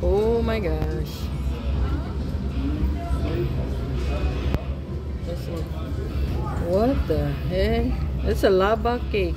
Oh my gosh. What the heck? It's a lava cake.